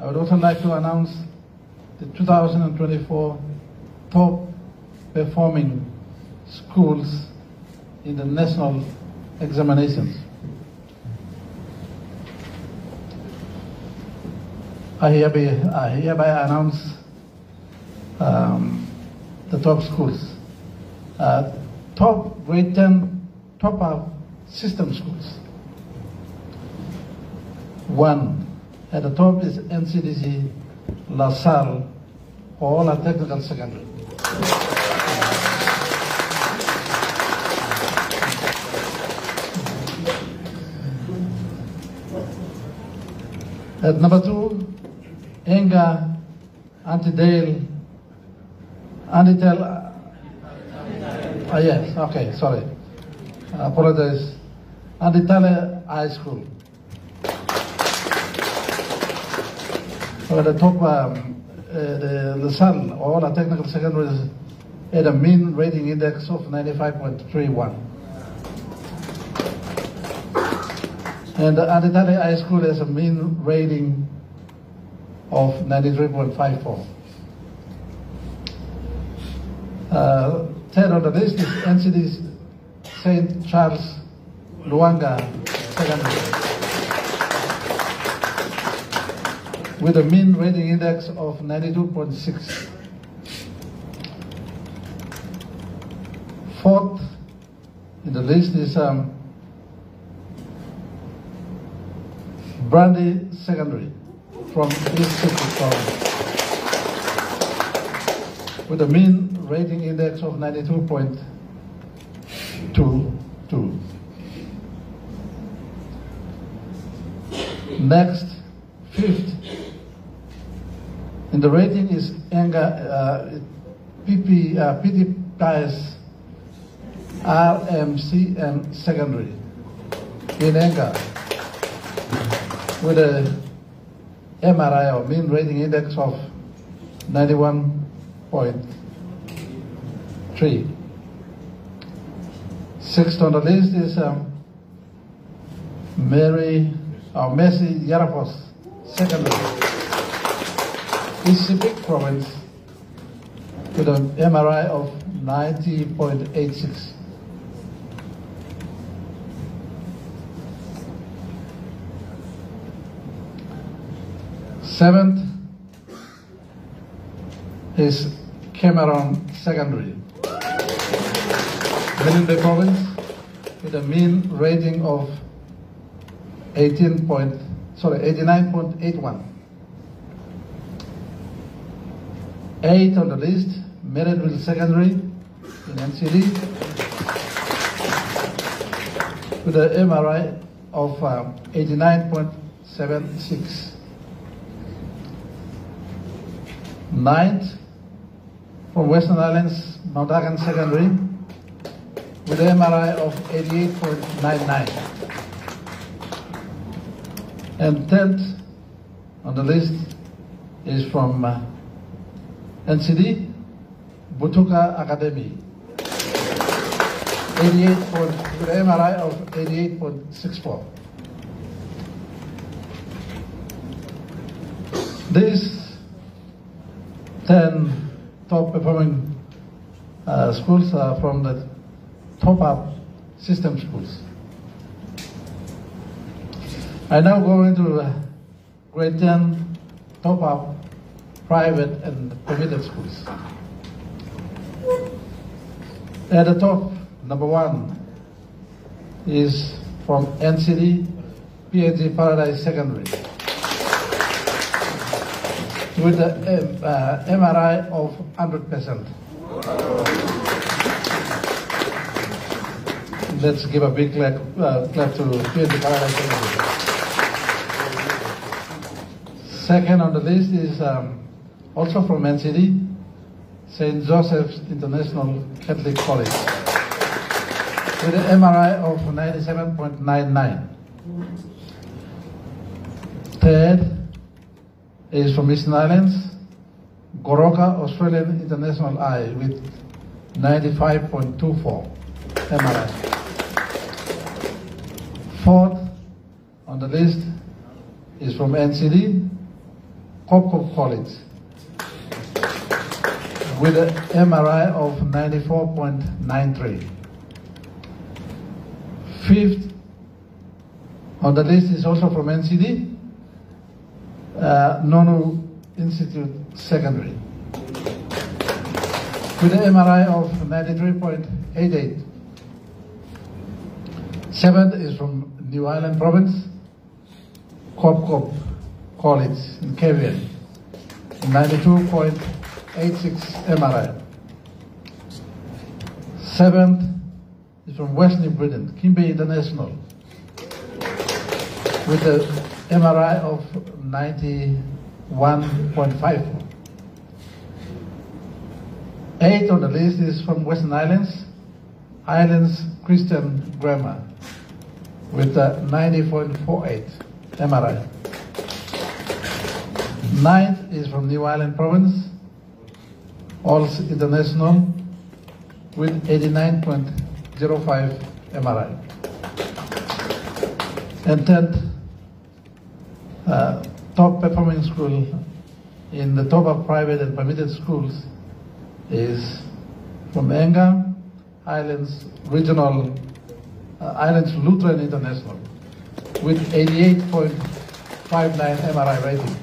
I would also like to announce the 2024 top performing schools in the national examinations. I hereby, I hereby announce um, the top schools. Uh, top grade 10 top up system schools. One, at the top is NCDC La Salle, all are technical secondary. At number two, Enga, Antidale, Antitel. Ah, yes, okay, sorry. I apologize. Antitale High School. At the top, um, uh, the, the Sun, all the technical secondaries had a mean rating index of 95.31. And the Antitale High School has a mean rating of 93.54. Uh, third on the list is NCD's St. Charles Luanga Secondary with a mean rating index of 92.6. Fourth in the list is um, Brandi Secondary from East Sepik with a mean rating index of 92.22. Next, fifth in the rating is Enga uh, PP uh, PT Pies RMCM secondary in Enga with a MRI or mean rating index of 91.3. Sixth on the list is um, Mary or Messi Yarapos secondary. Sepik province with an MRI of 90.86. Seventh is Cameron Secondary. Bay province with a mean rating of 18 point, sorry, 89.81. Eight on the list, Marianville Secondary in NCD with an MRI of um, 89.76. Ninth, from Western Highlands, Mount Hagen Secondary with an MRI of 88.99. And tenth on the list is from uh, NCD, Butuka Academy. 88 point, MRI of 88.64. These 10 top performing uh, schools are from the top up system schools. I now go into grade 10 top up private and permitted schools. At the top, number one is from NCD PNG Paradise Secondary with an uh, MRI of 100%. Let's give a big clap, uh, clap to PNG Paradise Secondary. Second on the list is um, also from NCD, St. Joseph's International Catholic College, with an MRI of 97.99. Third is from Eastern Highlands, Goroka Australian International Eye with 95.24 MRI. Fourth on the list is from NCD, Kopkop College with an MRI of 94.93. Fifth on the list is also from NCD, uh, Nono Institute Secondary, with an MRI of 93.88. Seventh is from New Ireland Province, Cop Cop College in 92. 92.5. 86 MRI. Seventh is from West New Britain, Kimbe International, with an MRI of ninety one point five. Eight on the list is from Western Highlands, Islands Christian Grammar, with a 90.48 MRI. Ninth is from New Ireland Province, Alls International, with 89.05 MRI. And tenth, uh, top performing school in the top of private and permitted schools is from Enga Islands Regional uh, Highlands Lutheran International with 88.59 MRI rating.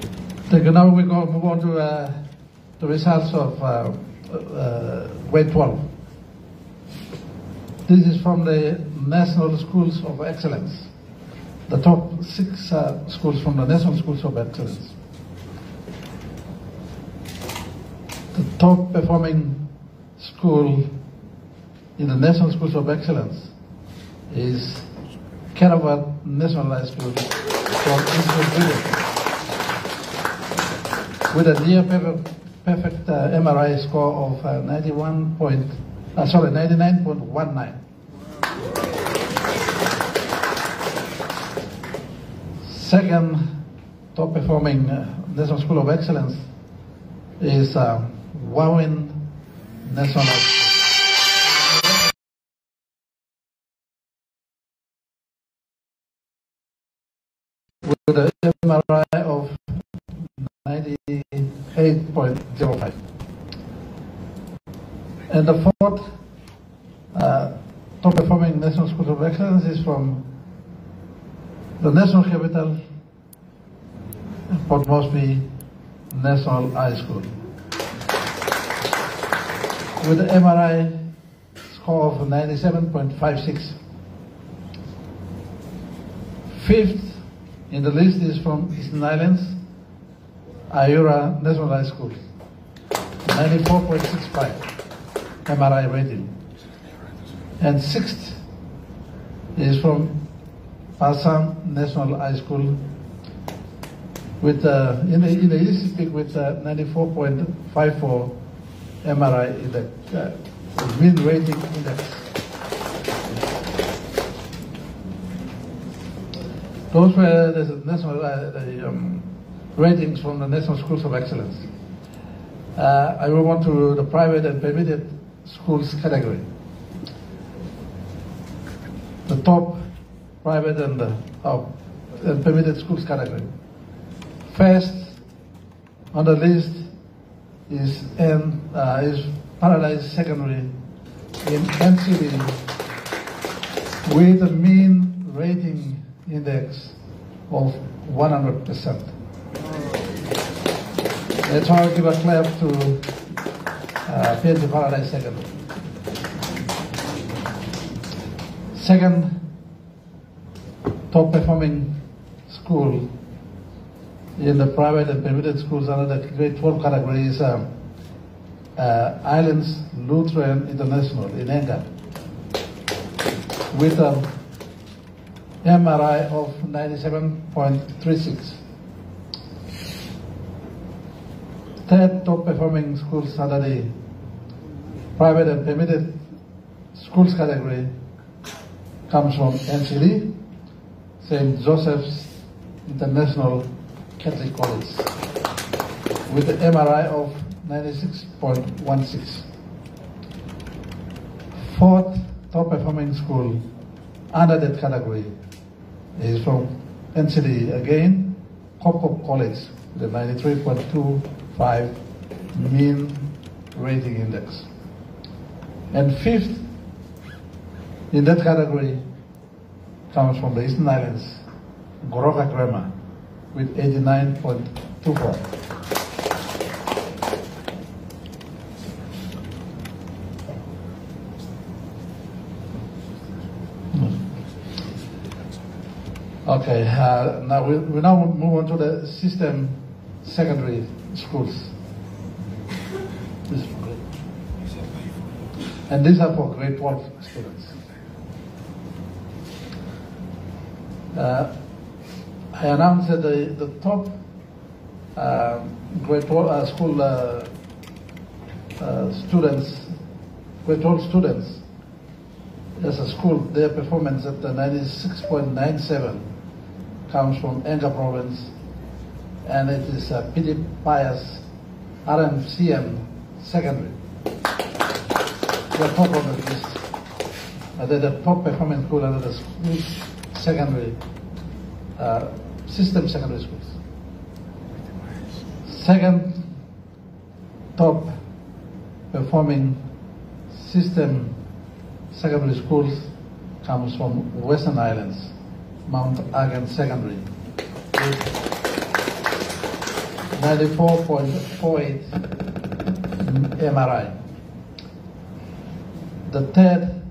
Thank you. Now we go move on to uh, the results of uh, uh, grade 12. This is from the National Schools of Excellence, the top six uh, schools from the National Schools of Excellence. The top performing school in the National Schools of Excellence is Kerevat National High School from with a near perfect, perfect uh, MRI score of uh, 91 point, uh, sorry, 99.19. Second top performing uh, National School of Excellence is uh, Wawin National with an MRI 98.05. And the fourth uh, top performing National School of Excellence is from the National Capital, Port Moresby National High School. With an MRI score of 97.56. Fifth in the list is from Eastern Highlands, Aiyura National High School, 94.65 MRI rating. And sixth is from Passam National High School with uh, in the in the peak with uh, 94.54 MRI index, uh, mean rating index. Those were the national uh, the, um, ratings from the National Schools of Excellence. Uh, I will on to the private and permitted schools category. The top private and, uh, and permitted schools category. First on the list is N, uh, is Paradise Secondary in NCD with a mean rating index of 100%. Let's all give a clap to uh, Paradise Secondary. Second top performing school in the private and permitted schools under the grade 12 category is um, uh, Highlands Lutheran International in Enga with an MRI of 97.36. Third top performing schools under the private and permitted schools category comes from NCD, St. Joseph's International Catholic College with an MRI of 96.16. Fourth top performing school under that category is from NCD again, Kopkop College, the 93.25 mean rating index. And fifth in that category comes from the Eastern Highlands, Goroka Grammar, with 89.24. Okay, uh, now we, we now move on to the system secondary schools. This is for grade. And these are for grade 12 students. Uh, I announced that the, the top uh, grade 12 uh, school uh, uh, students, grade 12 students, as a school, their performance at the 96.97 comes from Enga province, and it is uh, P.D. Pius RMCM secondary. The list. Uh, the top performing school under the school secondary, uh, system secondary schools. Second top performing system secondary schools comes from Western Highlands, Mount Hagen Secondary, with 94.48 MRI. The third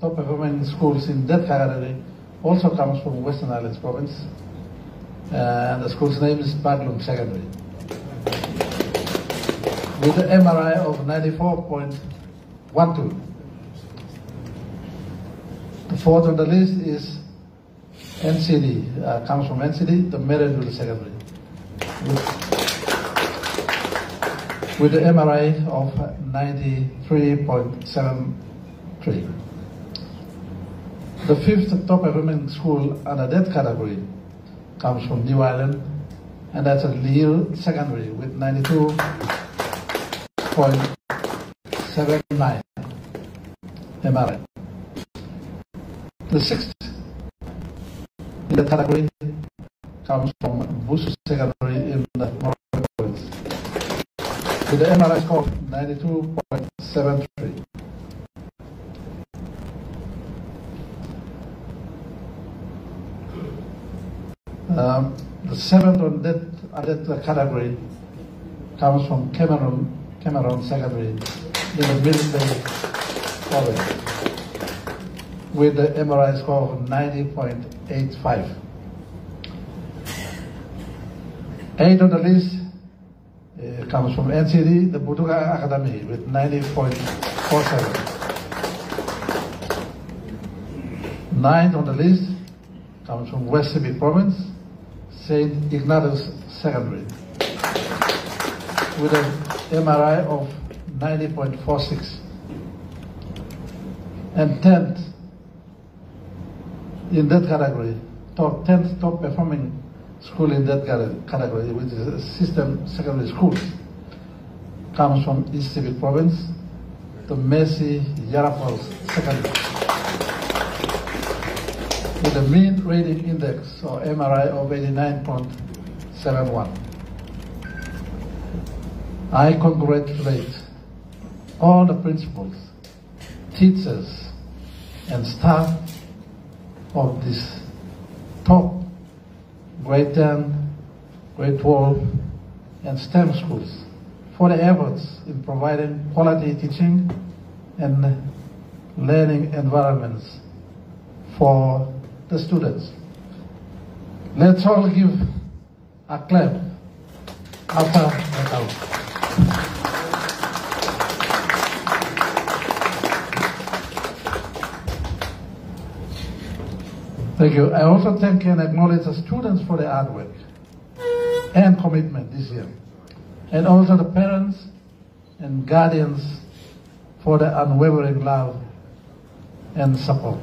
top performing schools in that category also comes from Western Highlands province, and the school's name is Badlung Secondary, with an MRI of 94.12. The fourth on the list is NCD, uh, comes from NCD, the Meredith Secondary, with, with the MRI of 93.73. The fifth top performing school under that category comes from New Ireland, and that's at Lille Secondary with 92.79 MRI. The sixth in the category comes from Bush Secondary in the Morobe province with the MRI score of 92.73. Um, the seventh on that, on that category comes from Cameron, Cameron Secondary in the Bay province with the MRI score of 90.85. Eight on the list comes from NCD, the Butuka Academy with 90.47. Ninth on the list comes from West Sepik Province, St. Ignatius Secondary with an MRI of 90.46. And 10th in that category, top 10th top performing school in that category, which is system secondary schools, comes from East Sepik Province, the Messi Yarapals Secondary, with a mean rating index or MRI of 89.71. I congratulate all the principals, teachers, and staff of this top grade 10, grade 12, and STEM schools for the efforts in providing quality teaching and learning environments for the students. Let's all give a clap after that. Thank you. I also thank and acknowledge the students for their hard work and commitment this year. And also the parents and guardians for their unwavering love and support.